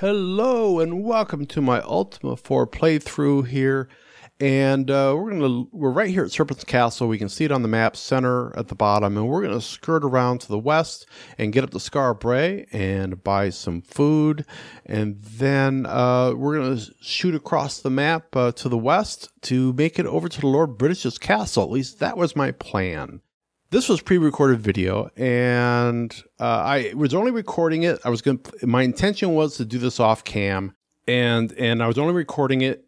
Hello and welcome to my Ultima 4 playthrough here. And uh, we're gonna we're right here at Serpent's Castle. We can see it on the map, center at the bottom, and we're gonna skirt around to the west and get up to Skara Brae and buy some food, and then uh, we're gonna shoot across the map uh, to the west to make it over to the Lord British's castle. At least that was my plan this was pre-recorded video and uh, i was only recording it i was going my intention was to do this off cam and and i was only recording it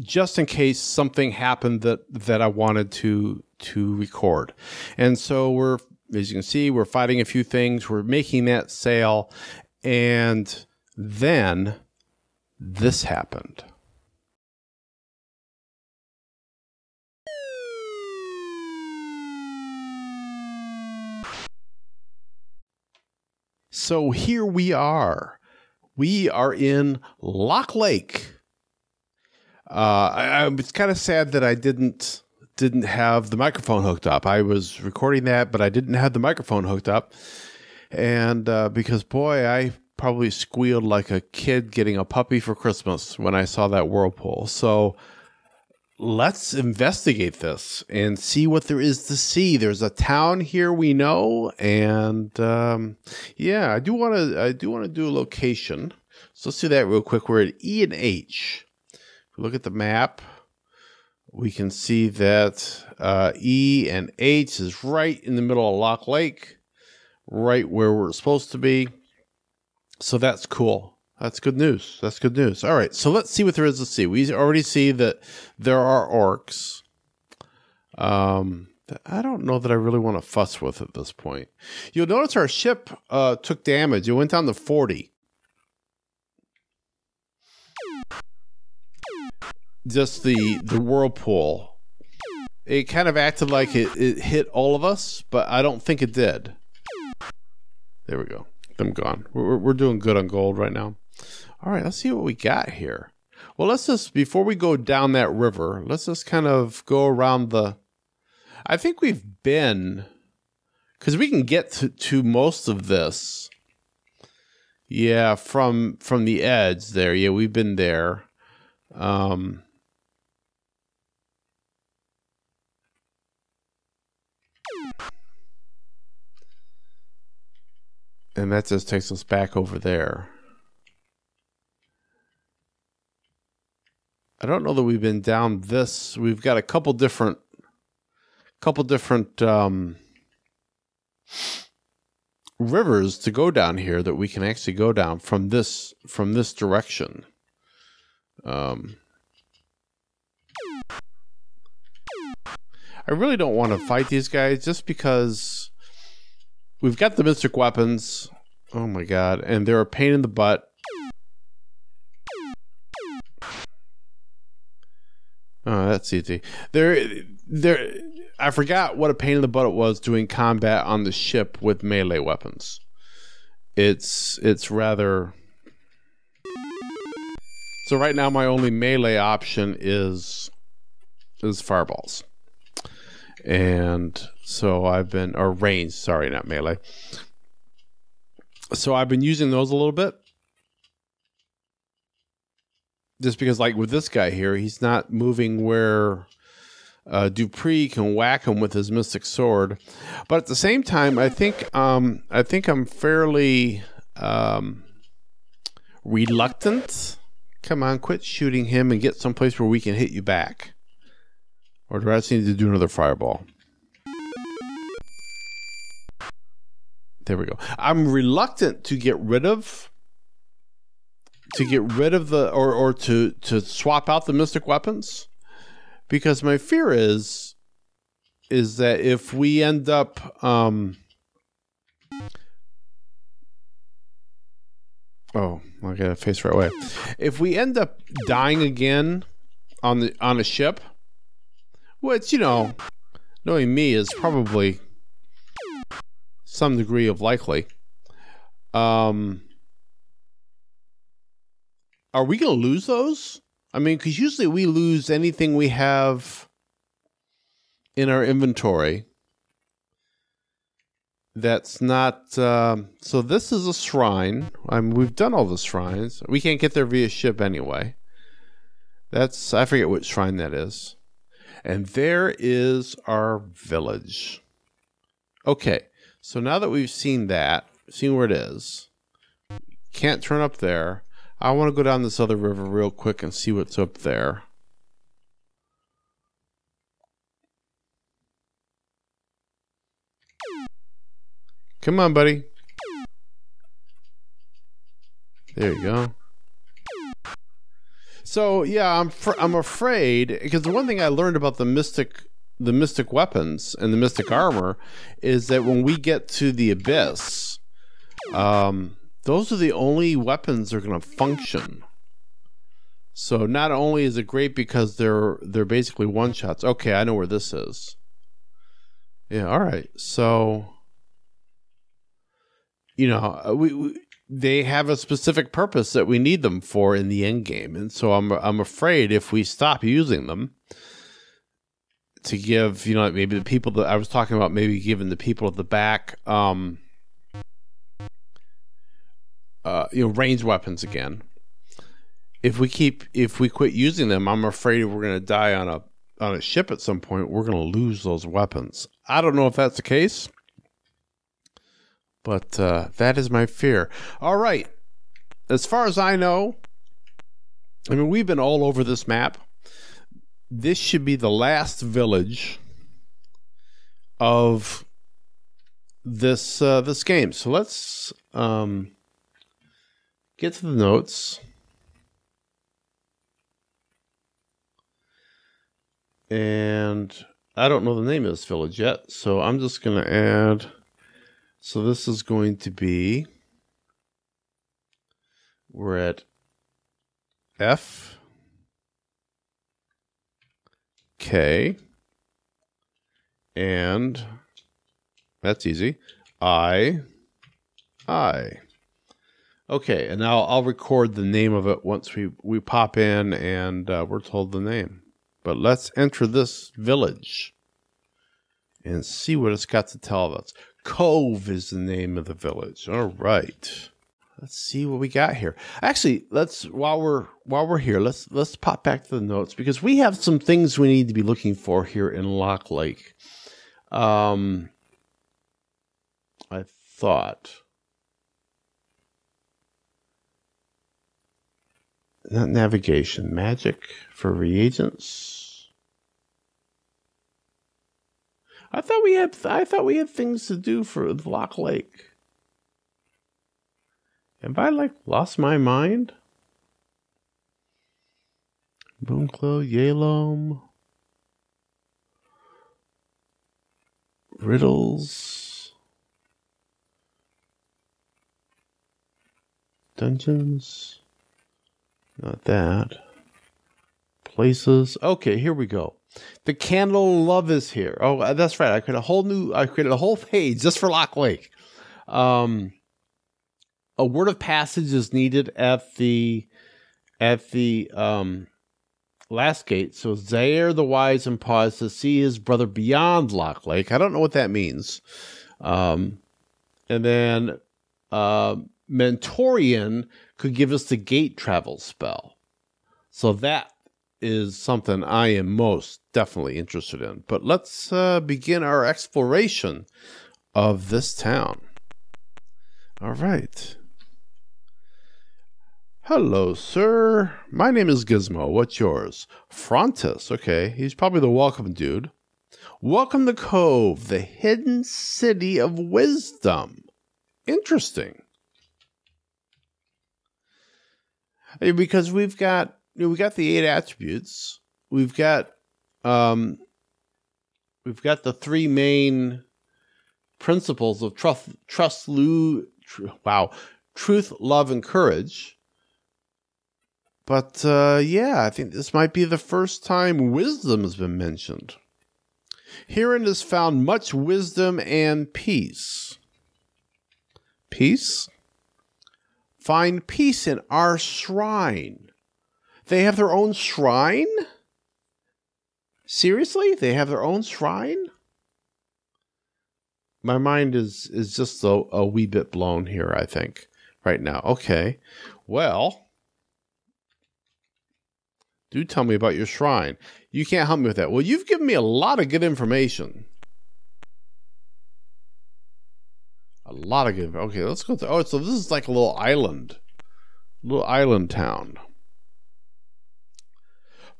just in case something happened that that i wanted to to record. And so we're as you can see we're fighting a few things we're making that sale and then this happened So here we are. We are in Lock Lake. Uh, I, I was kind of sad that I didn't didn't have the microphone hooked up. I was recording that, but I didn't have the microphone hooked up, and uh, because boy, I probably squealed like a kid getting a puppy for Christmas when I saw that whirlpool. So let's investigate this and see what there is to see. There's a town here we know, and um, yeah, I do want to. I do want to do a location. So let's do that real quick. We're at E and H. If we look at the map, we can see that uh, E and H is right in the middle of Lock Lake, right where we're supposed to be. So that's cool. That's good news. That's good news. All right, so let's see what there is to see. We already see that there are orcs. Um, I don't know that I really want to fuss with at this point. You'll notice our ship uh, took damage. It went down to 40. Just the the whirlpool. It kind of acted like it, it hit all of us, but I don't think it did. There we go. I'm gone. We're, we're doing good on gold right now. All right, let's see what we got here. Well, let's just, before we go down that river, let's just kind of go around the. I think we've been, because we can get to, to most of this. Yeah, from from the edge there. Yeah, we've been there. Um, and that just takes us back over there. I don't know that we've been down this. We've got a couple different, couple different um, rivers to go down here that we can actually go down from this from this direction. Um, I really don't want to fight these guys just because we've got the mystic weapons. Oh my god, and they're a pain in the butt. Oh, that's easy. There, there. I forgot what a pain in the butt it was doing combat on the ship with melee weapons. It's it's rather. So right now, my only melee option is is fireballs, and so I've been or range. Sorry, not melee. So I've been using those a little bit just because like with this guy here, he's not moving where uh, Dupree can whack him with his mystic sword. But at the same time, I think um, I think I'm fairly um, reluctant. Come on, quit shooting him and get someplace where we can hit you back. Or do I just need to do another fireball? There we go. I'm reluctant to get rid of to get rid of the or or to to swap out the mystic weapons? Because my fear is is that if we end up um oh I gotta face right away. If we end up dying again on the on a ship which you know knowing me is probably some degree of likely um are we going to lose those? I mean, because usually we lose anything we have in our inventory. that's not. Um, so this is a shrine. I mean, we've done all the shrines. We can't get there via ship anyway. That's I forget which shrine that is. And there is our village. Okay, so now that we've seen that, seen where it is, can't turn up there. I want to go down this other river real quick and see what's up there. Come on, buddy. There you go. So yeah, I'm I'm afraid because the one thing I learned about the mystic the mystic weapons and the mystic armor is that when we get to the abyss, um, those are the only weapons that are going to function. So not only is it great because they're they're basically one shots. Okay, I know where this is. Yeah, all right. So you know, we, we they have a specific purpose that we need them for in the end game, and so I'm I'm afraid if we stop using them to give, you know, maybe the people that I was talking about, maybe giving the people at the back, um, uh, you know, range weapons again. If we keep, if we quit using them, I'm afraid we're going to die on a on a ship at some point. We're going to lose those weapons. I don't know if that's the case. But uh, that is my fear. All right. As far as I know, I mean, we've been all over this map. This should be the last village of this uh, this game. So let's um, get to the notes. And I don't know the name of this village yet, so I'm just going to add so this is going to be, we're at F, K, and that's easy, I, I. Okay, and now I'll record the name of it once we, we pop in and uh, we're told the name. But let's enter this village and see what it's got to tell us. Cove is the name of the village. All right. Let's see what we got here. Actually, let's while we're while we're here, let's let's pop back to the notes because we have some things we need to be looking for here in Lock Lake. Um I thought not navigation, magic for reagents. I thought we had I thought we had things to do for Lock Lake. Have I like lost my mind? Moonglow, Yalom, Riddles, Dungeons, not that. Places. Okay, here we go. The candle love is here. Oh, uh, that's right. I created a whole new. I created a whole page just for Lock Lake. Um, a word of passage is needed at the at the um, last gate. So Zaire the wise and paused to see his brother beyond Lock Lake. I don't know what that means. Um, and then uh, Mentorian could give us the gate travel spell. So that is something I am most definitely interested in. But let's uh, begin our exploration of this town. All right. Hello, sir. My name is Gizmo. What's yours? Frontis. Okay, he's probably the welcome dude. Welcome to Cove, the hidden city of wisdom. Interesting. Because we've got you know, we got the eight attributes. We've got um, we've got the three main principles of trust, trust, lu, tr- wow, truth, love, and courage. But uh, yeah, I think this might be the first time wisdom has been mentioned. Herein is found much wisdom and peace. Peace? Find peace in our shrine. They have their own shrine? Seriously? They have their own shrine? my mind is is just a, a wee bit blown here. I think right now. Okay, well, do tell me about your shrine. You can't help me with that. Well, you've given me a lot of good information. A lot of good. Okay, let's go. To, oh, so this is like a little island, little island town.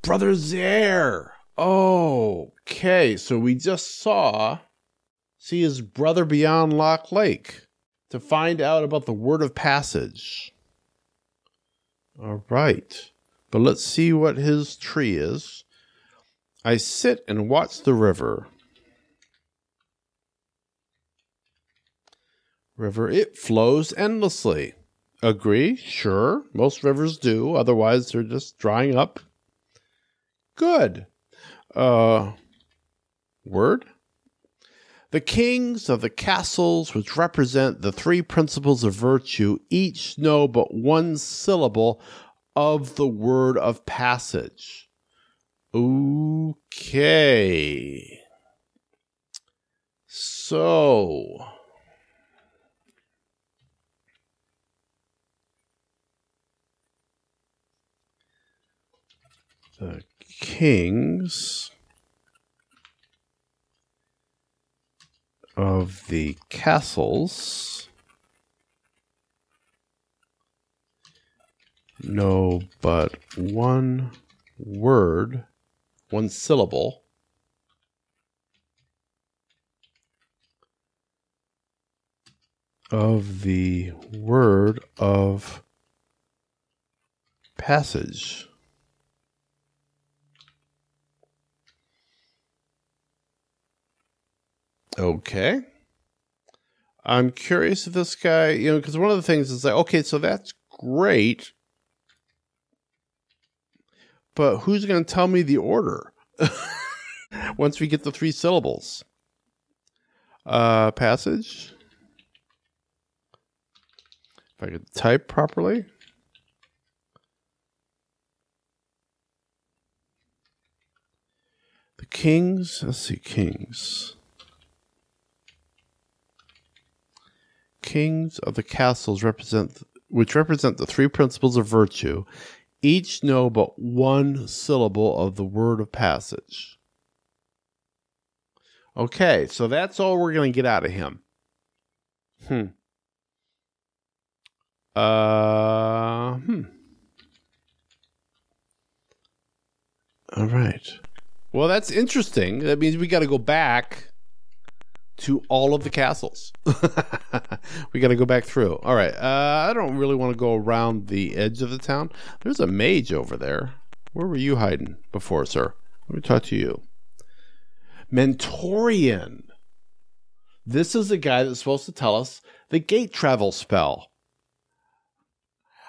Brother Zare. Okay, so we just saw see his brother beyond Lock Lake to find out about the word of passage. All right, but let's see what his tree is. I sit and watch the river. River, it flows endlessly. Agree? Sure. Most rivers do. Otherwise, they're just drying up. Good. Uh, word? The kings of the castles, which represent the three principles of virtue, each know but one syllable of the word of passage. Okay. So. The kings of the castles know but one word, one syllable. Of the word of passage. Okay. I'm curious if this guy, you know, because one of the things is like, okay, so that's great, but who's going to tell me the order once we get the three syllables? Uh, passage. If I could type properly. The kings, let's see, kings. Kings of the castles represent which represent the three principles of virtue each know but one syllable of the word of passage. Okay so that's all we're going to get out of him. Hmm. Uh hmm. All right. Well that's interesting. That means we got to go back to all of the castles. we got to go back through. All right. Uh, I don't really want to go around the edge of the town. There's a mage over there. Where were you hiding before, sir? Let me talk to you. Mentorian. This is the guy that's supposed to tell us the gate travel spell.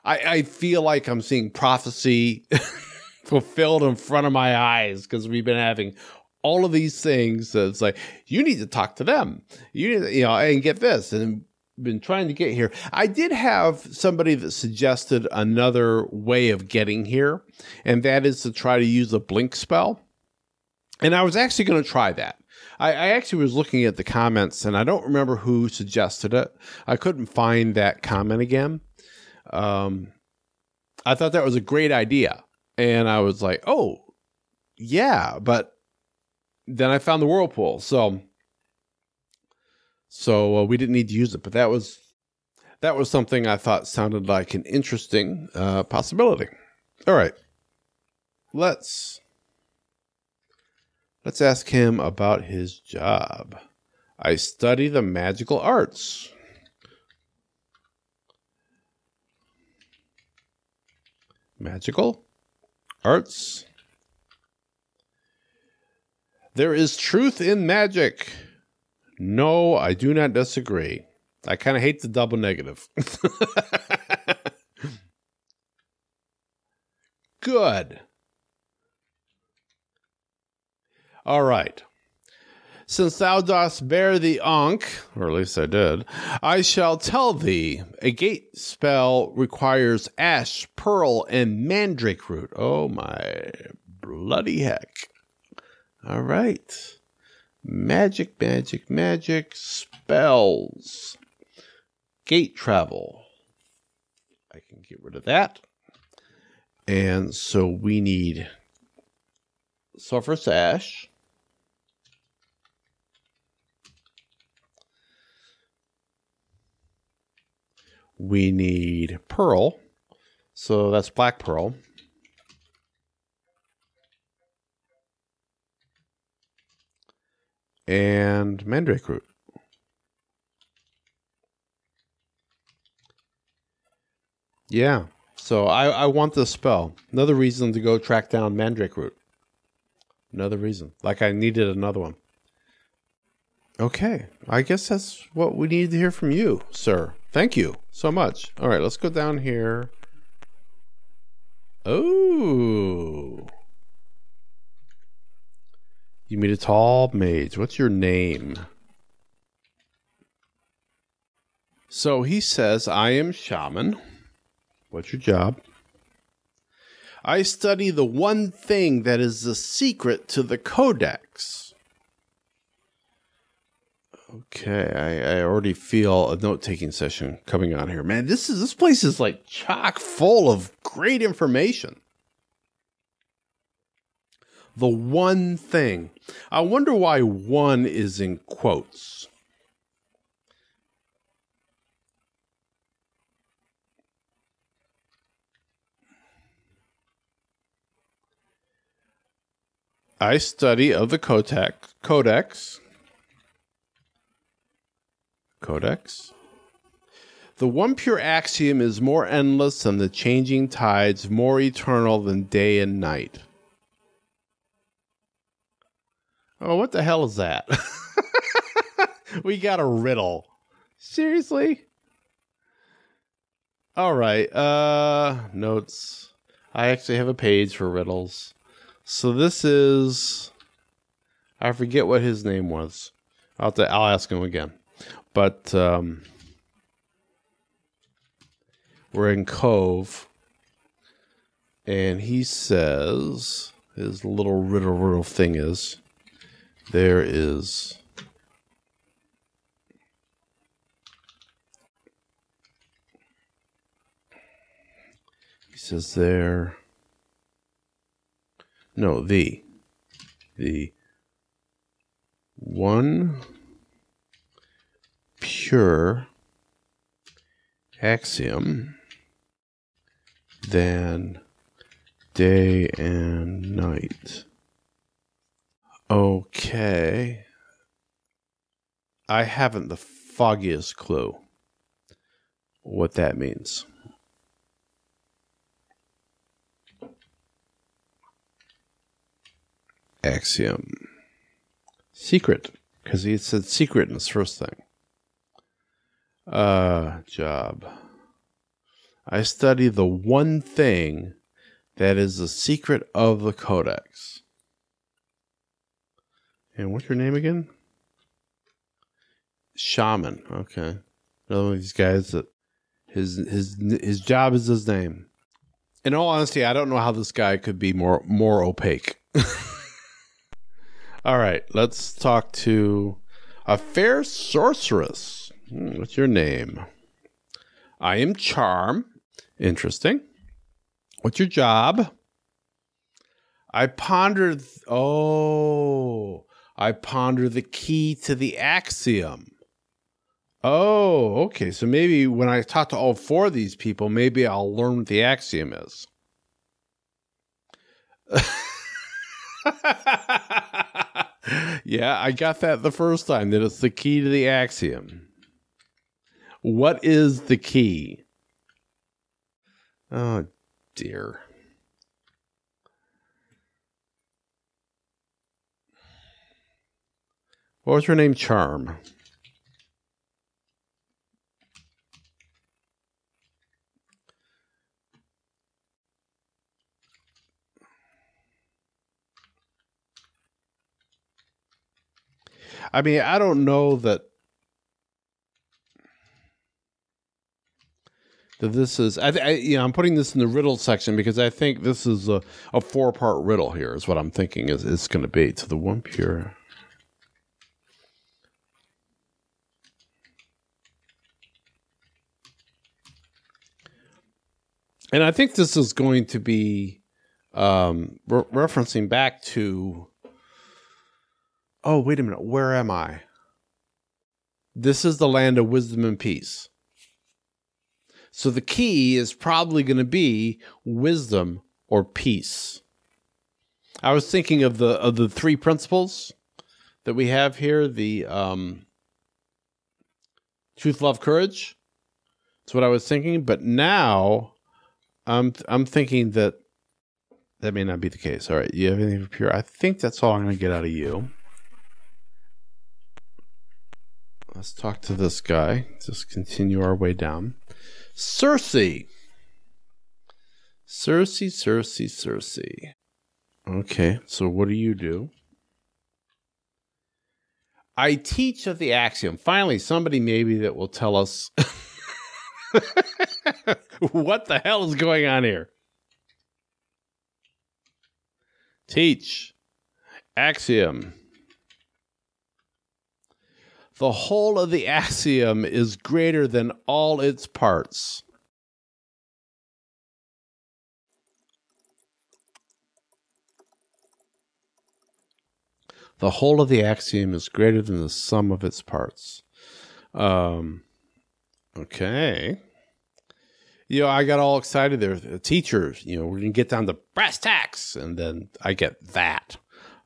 I, I feel like I'm seeing prophecy fulfilled in front of my eyes because we've been having all of these things. it's like you need to talk to them. You need, you know, and get this and been trying to get here. I did have somebody that suggested another way of getting here, and that is to try to use a blink spell. And I was actually going to try that. I, I, actually was looking at the comments, and I don't remember who suggested it. I couldn't find that comment again. Um, I thought that was a great idea, and I was like, "Oh, yeah," but then I found the whirlpool. So so uh, we didn't need to use it, but that was that was something I thought sounded like an interesting uh, possibility. All right, let's let's ask him about his job. I study the magical arts. Magical arts. There is truth in magic. No, I do not disagree. I kind of hate the double negative. Good. All right. Since thou dost bear the ankh, or at least I did, I shall tell thee a gate spell requires ash, pearl, and mandrake root. Oh my bloody heck. All right. Magic, magic, magic. spells. Gate travel. I can get rid of that. And so we need sulfurous ash. We need pearl. So that's black pearl. And mandrake root. Yeah. So I, I want this spell. Another reason to go track down mandrake root. Another reason. Like I needed another one. Okay. I guess that's what we need to hear from you, sir. Thank you so much. All right, let's go down here. Oh. You meet a tall mage. What's your name? So he says, I am shaman. What's your job? I study the one thing that is the secret to the codex. Okay, I, I already feel a note taking session coming on here. Man, this is this place is like chock full of great information. The one thing. I wonder why one is in quotes. I study of the codex. Codex. Codex. The one pure axiom is more endless than the changing tides, more eternal than day and night. Oh, what the hell is that? we got a riddle. Seriously? All right. Uh notes. I actually have a page for riddles. So this is I forget what his name was. I'll to, I'll ask him again. But um we're in Cove and he says his little riddle riddle thing is there is he says there no the the one pure axiom than day and night Okay. I haven't the foggiest clue what that means. Axiom. Secret, because he said secret in his first thing. Uh, job. I study the one thing that is the secret of the Codex. And what's your name again? Shaman. Okay. Another one of these guys that his his his job is his name. In all honesty, I don't know how this guy could be more more opaque. all right, let's talk to a fair sorceress. Hmm, what's your name? I am Charm. Interesting. What's your job? I pondered. Oh, I ponder the key to the axiom. Oh, okay. So maybe when I talk to all four of these people, maybe I'll learn what the axiom is. yeah, I got that the first time that it's the key to the axiom. What is the key? Oh, dear. What was her name? Charm. I mean, I don't know that that this is. I, I you know, I'm putting this in the riddle section because I think this is a, a four part riddle. Here is what I'm thinking is is going to be to the one pure. And I think this is going to be um, re- referencing back to. Oh, wait a minute. Where am I? This is the land of wisdom and peace. So the key is probably going to be wisdom or peace. I was thinking of the of the three principles that we have here: the um, truth, love, courage. That's what I was thinking. But now, I'm I'm thinking that that may not be the case. All right, you have anything for pure? I think that's all I'm going to get out of you. Let's talk to this guy. Just continue our way down. Circe. Circe, Circe, Circe. Okay, so what do you do? I teach of the axiom. Finally, somebody maybe that will tell us what the hell is going on here. Teach. Axiom. The whole of the axiom is greater than all its parts. The whole of the axiom is greater than the sum of its parts. Um, okay. You know, I got all excited there. The teachers, you know, we're going to get down to brass tacks. And then I get that.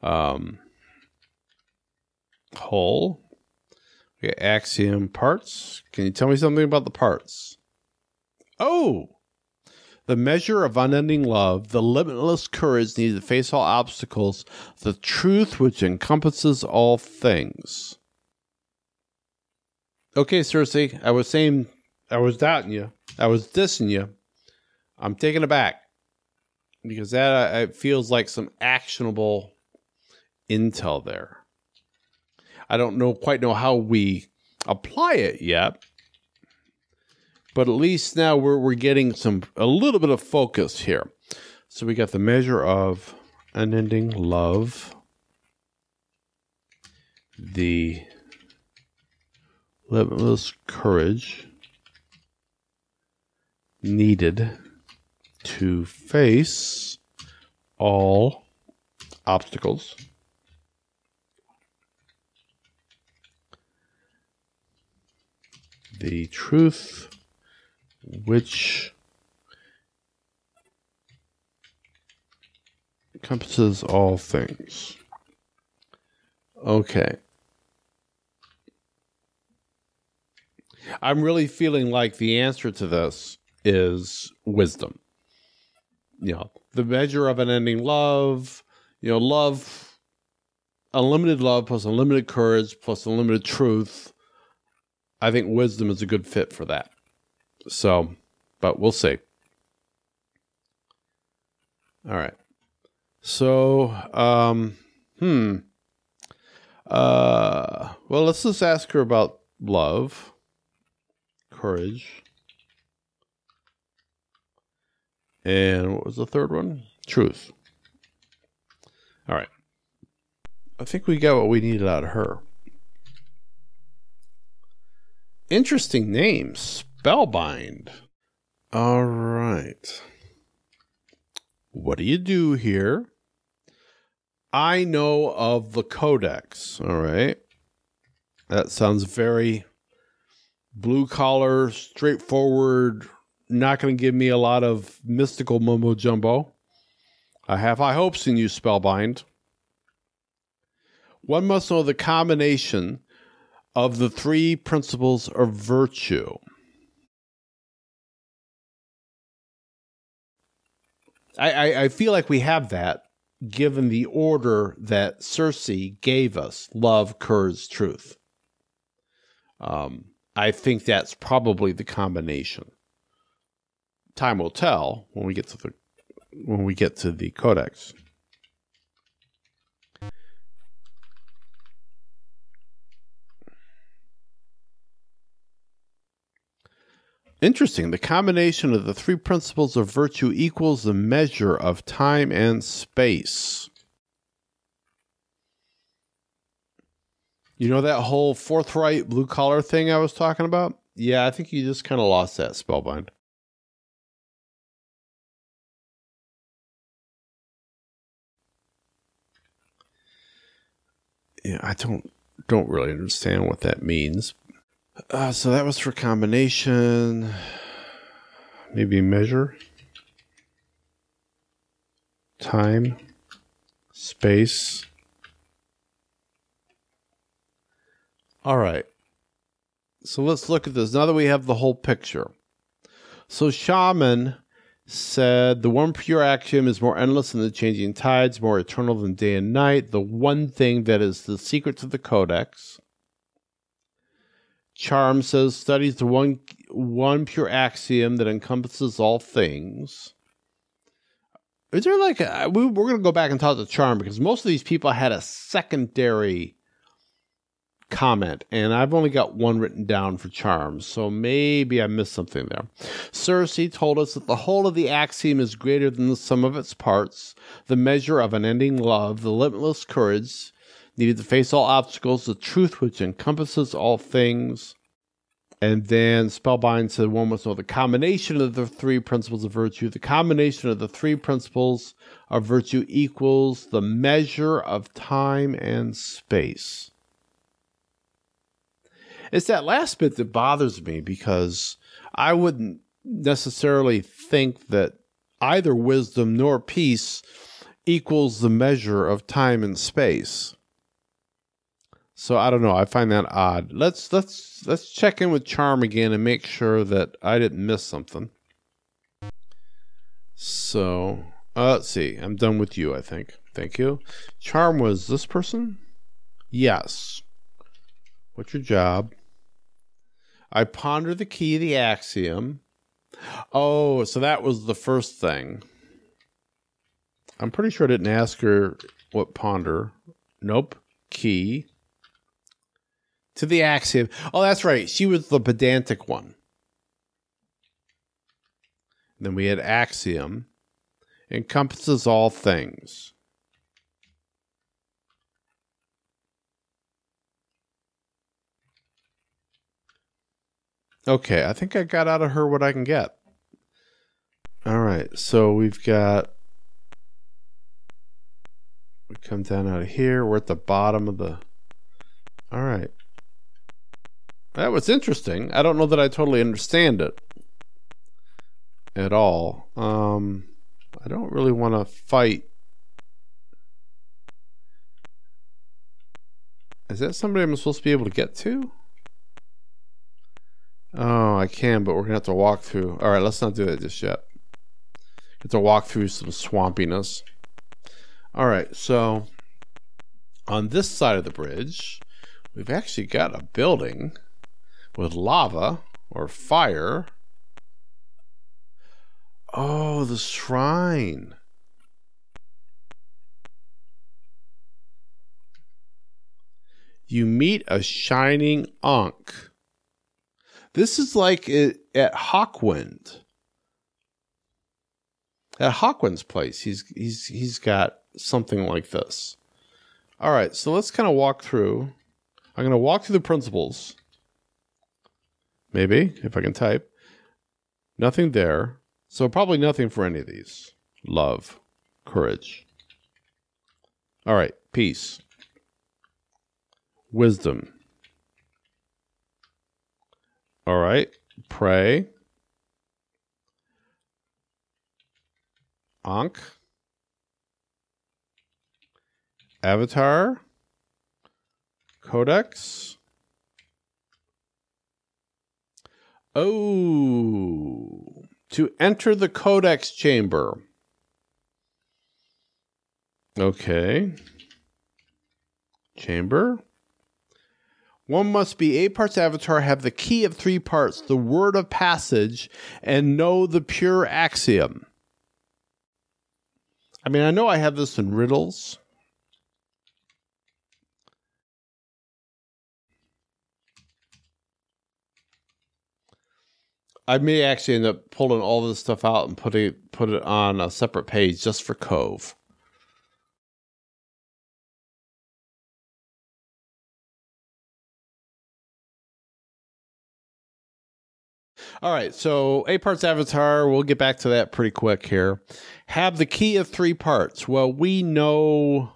Um, whole Okay, axiom parts. Can you tell me something about the parts? Oh, the measure of unending love, the limitless courage needed to face all obstacles, the truth which encompasses all things. Okay, Circe, I was saying, I was doubting you. I was dissing you. I'm taking it back because that uh, it feels like some actionable intel there. I don't know quite know how we apply it yet, but at least now we're we're getting some a little bit of focus here. So we got the measure of unending love, the limitless courage needed to face all obstacles the truth which encompasses all things. Okay. I'm really feeling like the answer to this is wisdom. You know, the measure of unending love, you know, love, unlimited love plus unlimited courage plus unlimited truth I think wisdom is a good fit for that. So, but we'll see. All right. So, um, hmm. Uh, well, let's just ask her about love, courage, and what was the third one? Truth. All right. I think we got what we needed out of her. Interesting name, Spellbind. All right. What do you do here? I know of the Codex. All right. That sounds very blue collar, straightforward, not going to give me a lot of mystical mumbo jumbo. I have high hopes in you, Spellbind. One must know the combination of the three principles of virtue. I, I, I, feel like we have that given the order that Circe gave us love, courage, truth. Um, I think that's probably the combination. Time will tell when we get to the when we get to the codex. Interesting. The combination of the three principles of virtue equals the measure of time and space. You know that whole forthright blue collar thing I was talking about? Yeah, I think you just kind of lost that spellbind. Yeah, I don't don't really understand what that means. Uh, so that was for combination, maybe measure, time, space. All right. So let's look at this. Now that we have the whole picture. So shaman said the one pure axiom is more endless than the changing tides, more eternal than day and night. The one thing that is the secret to the codex. Charm says studies the one one pure axiom that encompasses all things. Is there like a, we, we're going to go back and talk to Charm because most of these people had a secondary comment, and I've only got one written down for charms, so maybe I missed something there. Circe told us that the whole of the axiom is greater than the sum of its parts, the measure of unending love, the limitless courage needed to face all obstacles, the truth which encompasses all things. And then Spellbind said one must know the combination of the three principles of virtue. The combination of the three principles of virtue equals the measure of time and space. It's that last bit that bothers me because I wouldn't necessarily think that either wisdom nor peace equals the measure of time and space. So I don't know. I find that odd. Let's let's let's check in with Charm again and make sure that I didn't miss something. So uh, let's see. I'm done with you. I think. Thank you. Charm was this person. Yes. What's your job? I ponder the key the axiom. Oh, so that was the first thing. I'm pretty sure I didn't ask her what ponder. Nope. Key to the axiom. Oh, that's right. She was the pedantic one. Then we had axiom encompasses all things. Okay, I think I got out of her what I can get. All right, so we've got. We come down out of here. We're at the bottom of the. All right. That was interesting. I don't know that I totally understand it at all. Um, I don't really want to fight. Is that somebody I'm supposed to be able to get to? I can, but we're gonna have to walk through. All right, let's not do that just yet. Get to walk through some swampiness. All right, so on this side of the bridge, we've actually got a building with lava or fire. Oh, the shrine. You meet a shining Ankh. This is like it, at Hawkwind. At Hawkwind's place, he's he's he's got something like this. All right, so let's kind of walk through. I'm going to walk through the principles. Maybe if I can type. Nothing there. So probably nothing for any of these. Love, courage. All right, peace. Wisdom, all right. Pray. Ankh. Avatar. Codex. Oh, to enter the codex chamber. Okay. Chamber. One must be eight parts avatar, have the key of three parts, the word of passage, and know the pure axiom. I mean, I know I have this in riddles. I may actually end up pulling all this stuff out and putting put it on a separate page just for Cove. All right, so eight parts avatar. We'll get back to that pretty quick here. Have the key of three parts. Well, we know.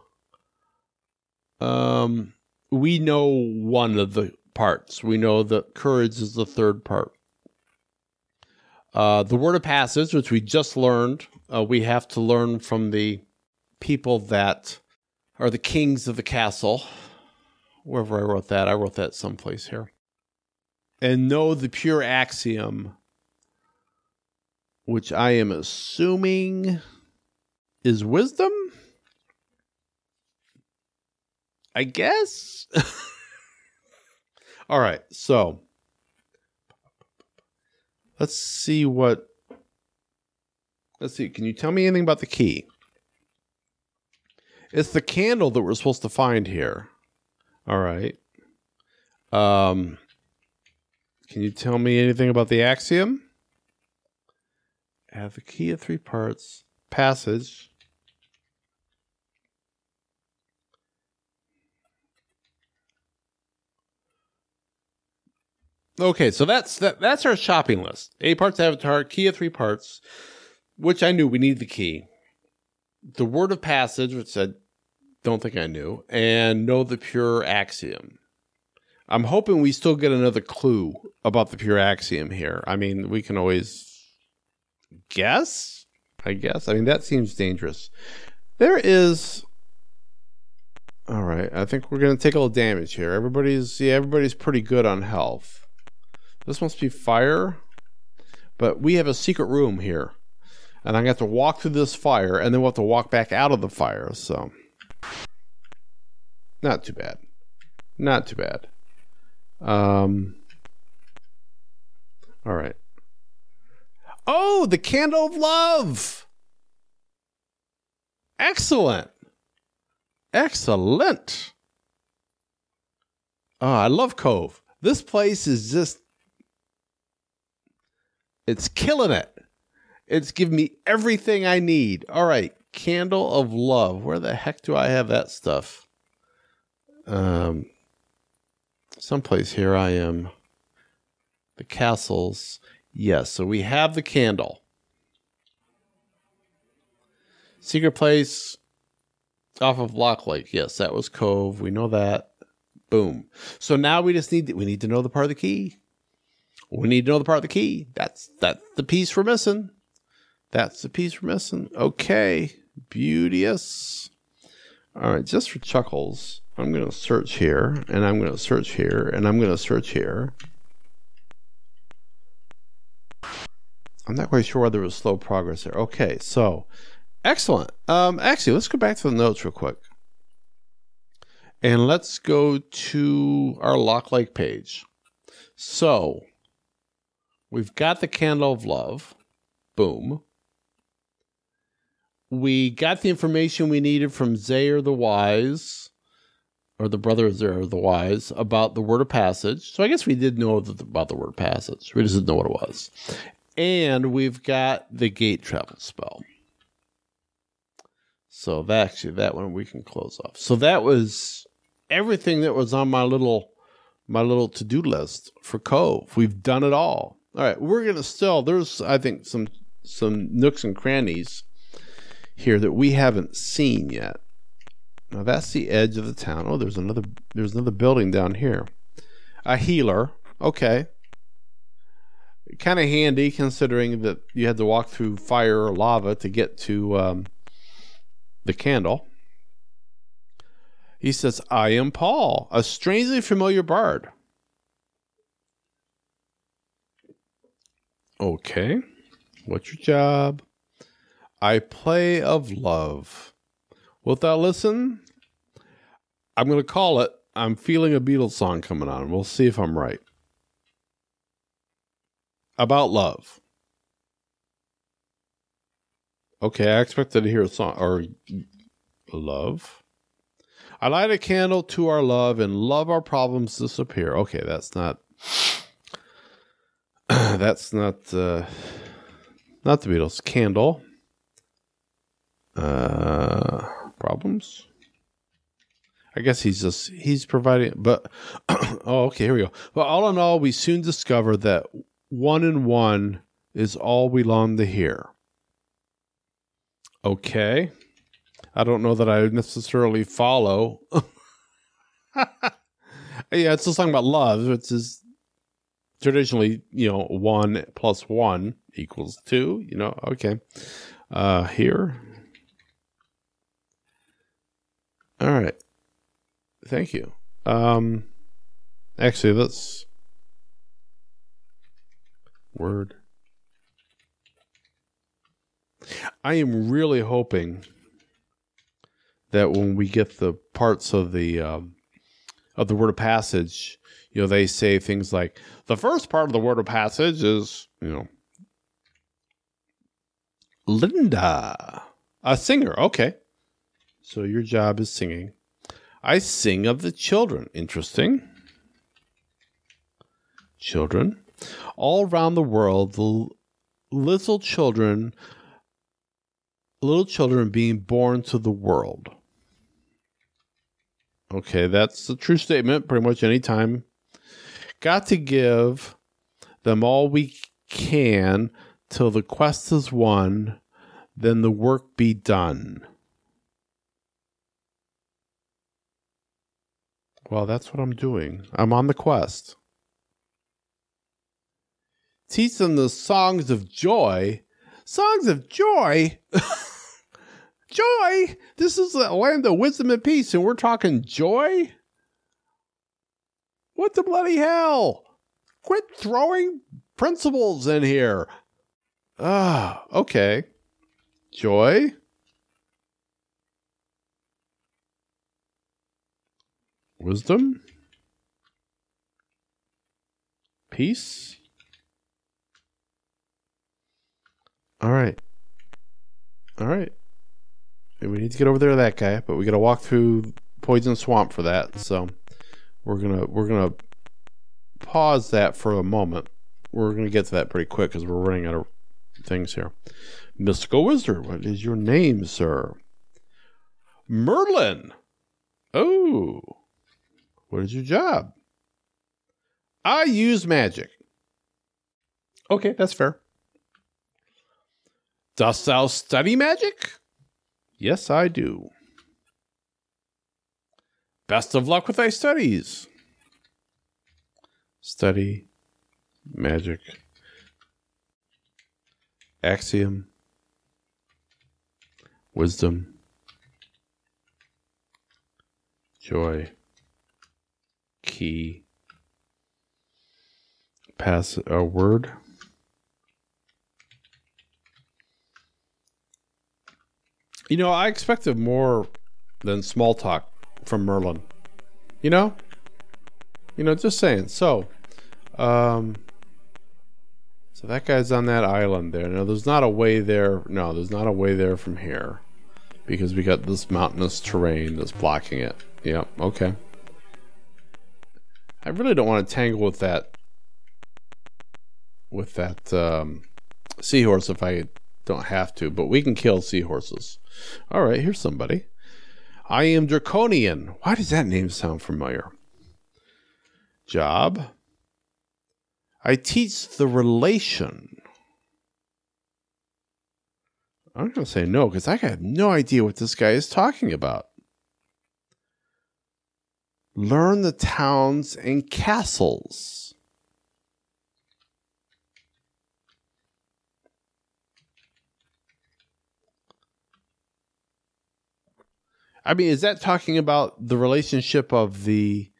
Um, we know one of the parts. We know that courage is the third part. Uh, the word of passage, which we just learned, uh, we have to learn from the people that are the kings of the castle. Wherever I wrote that, I wrote that someplace here. And know the pure axiom, which I am assuming is wisdom. I guess. All right, so let's see what. Let's see. Can you tell me anything about the key? It's the candle that we're supposed to find here. All right. Um, can you tell me anything about the axiom? Have the key of three parts. Passage. Okay, so that's that, that's our shopping list. Eight parts avatar, key of three parts, which I knew we need the key. The word of passage, which I don't think I knew, and know the pure axiom. I'm hoping we still get another clue about the pure axiom here. I mean, we can always guess, I guess. I mean, that seems dangerous. There is all right. I think we're going to take a little damage here. Everybody's yeah, everybody's pretty good on health. This must be fire. But we have a secret room here. And I'm to have to walk through this fire, and then we'll have to walk back out of the fire. So, not too bad. Not too bad. Um, all right. Oh, the candle of love. Excellent. Excellent. Oh, I love Cove. This place is just it's killing it. It's giving me everything I need. All right, Candle of Love. Where the heck do I have that stuff? Um, someplace here I am. The castles. Yes, so we have the candle. Secret place off of Lock Lake. Yes, that was Cove. We know that. Boom. So now we just need we need to know the part of the key. We need to know the part of the key. That's that's the piece we're missing. That's the piece we're missing. Okay. Beauteous. All right, just for chuckles, I'm going to search here, and I'm going to search here, and I'm going to search here. I'm not quite sure whether it was slow progress there. Okay, so excellent. Um, actually, let's go back to the notes real quick. And let's go to our Lock Lake page. So We've got the candle of love. Boom. We got the information we needed from Zaire the Wise, or the brother of Zaire the Wise, about the word of passage. So I guess we did know about the word passage. We just didn't know what it was. And we've got the gate travel spell. So that actually that one we can close off. So that was everything that was on my little my little to-do list for Cove. We've done it all. All right, we're gonna still. There's, I think, some some nooks and crannies here that we haven't seen yet. Now that's the edge of the town. Oh, there's another. There's another building down here. A healer. Okay. Kind of handy considering that you had to walk through fire or lava to get to um, the candle. He says, I am Paul, a strangely familiar bard. Okay. What's your job? I play of love. Wilt thou listen? I'm going to call it. I'm feeling a Beatles song coming on. We'll see if I'm right. About love. Okay, I expected to hear a song or love. I light a candle to our love and love our problems disappear. Okay, that's not that's not uh, not the Beatles. Candle. Uh, problems. I guess he's just he's providing, but oh, okay, here we go. Well, all in all, we soon discover that one and one is all we long to hear. Okay, I don't know that I necessarily follow. Yeah, it's a song about love. It's just traditionally, you know, one plus one equals two. You know, okay. Uh, here. All right. Thank you. Um, actually, let's word. I am really hoping that when we get the parts of the um, of the word of passage, you know, they say things like the first part of the word of passage is, you know, Linda, a singer. Okay, so your job is singing. I sing of the children. Interesting. Children. All around the world, the little children, little children being born to the world. Okay, that's a true statement. Pretty much any time. Got to give them all we can till the quest is won, then the work be done. Well, that's what I'm doing. I'm on the quest. Teach them the songs of joy. Songs of joy? joy? This is the land of wisdom and peace, and we're talking joy? What the bloody hell? Quit throwing principles in here. Ah, okay. Joy? Wisdom? Peace? All right. All right. We need to get over there to that guy, but we got to walk through Poison Swamp for that. So we're gonna we're gonna pause that for a moment. We're gonna get to that pretty quick because we're running out of things here. Mystical Wizard, what is your name, sir? Merlin. Oh, what is your job? I use magic. Okay, that's fair. Dost thou study magic? Yes, I do. Best of luck with thy studies. Study magic. Axiom. Wisdom. Joy. Key. Pass a word. You know, I expected more than small talk from Merlin. You know? You know, just saying. So, um so that guy's on that island there. Now there's not a way there. No, there's not a way there from here. Because we got this mountainous terrain that's blocking it. Yep, okay. I really don't want to tangle with that with that um, seahorse if I don't have to, but we can kill seahorses. All right, here's somebody. I am Draconian. Why does that name sound familiar? Job. I teach the relation. I'm going to say no because I have no idea what this guy is talking about. Learn the towns and castles. I mean, is that talking about the relationship of the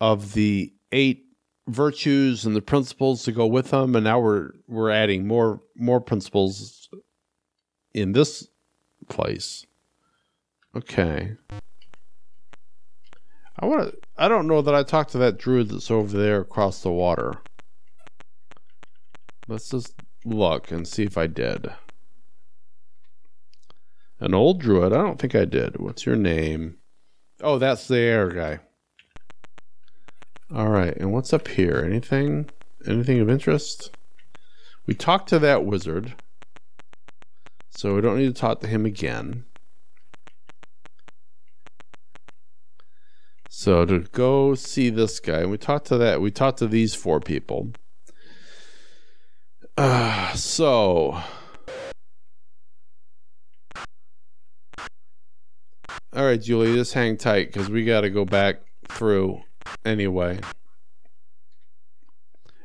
of the eight virtues and the principles to go with them, and now we're we're adding more more principles in this place. Okay. I want to. I don't know that I talked to that druid that's over there across the water. Let's just look and see if I did. An old druid? I don't think I did. What's your name? Oh, that's the air guy. All right, and what's up here? Anything? Anything of interest? We talked to that wizard, so we don't need to talk to him again. So to go see this guy, and we talked to that. We talked to these four people. Uh, so all right, Julie, just hang tight because we got to go back through anyway.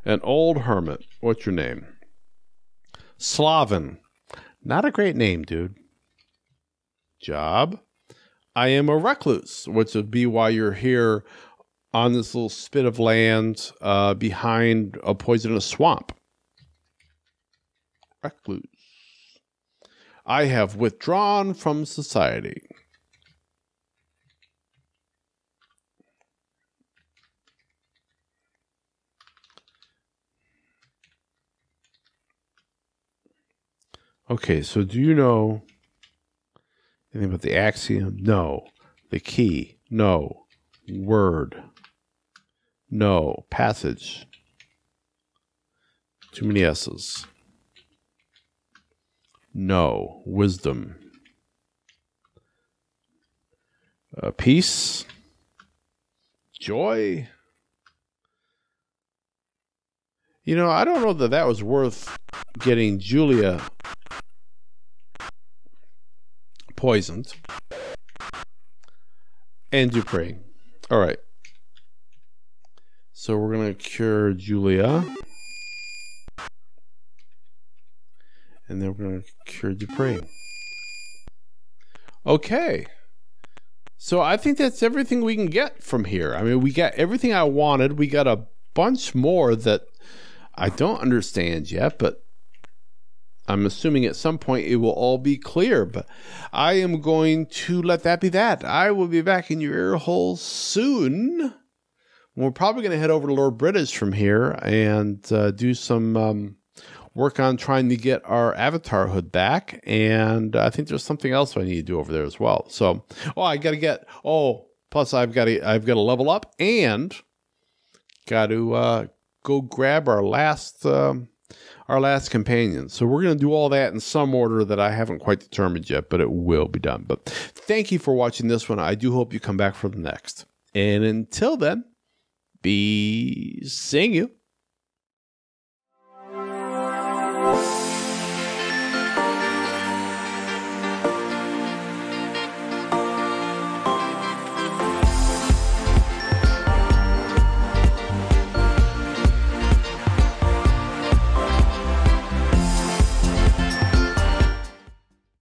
An old hermit. What's your name? Slavin. Not a great name, dude. Job. I am a recluse, which would be why you're here on this little spit of land uh, behind a poisonous swamp. Recluse. I have withdrawn from society. Okay, so do you know anything but the axiom? No. The key? No. Word? No. Passage? Too many S's. No. Wisdom? Uh, peace? Joy? You know, I don't know that that was worth getting Julia poisoned. And Dupree. All right. So we're going to cure Julia. And then we're going to cure Dupree. Okay. So I think that's everything we can get from here. I mean, we got everything I wanted. We got a bunch more that I don't understand yet, but I'm assuming at some point it will all be clear, but I am going to let that be that. I will be back in your ear hole soon. We're probably going to head over to Lord British from here and uh, do some um, work on trying to get our avatar hood back. And I think there's something else I need to do over there as well. So, oh, I got to get, oh, plus I've got to, I've got to level up and got to uh, go grab our last. Um, our last companion. So we're going to do all that in some order that I haven't quite determined yet, but it will be done. But thank you for watching this one. I do hope you come back for the next. And until then, be seeing you.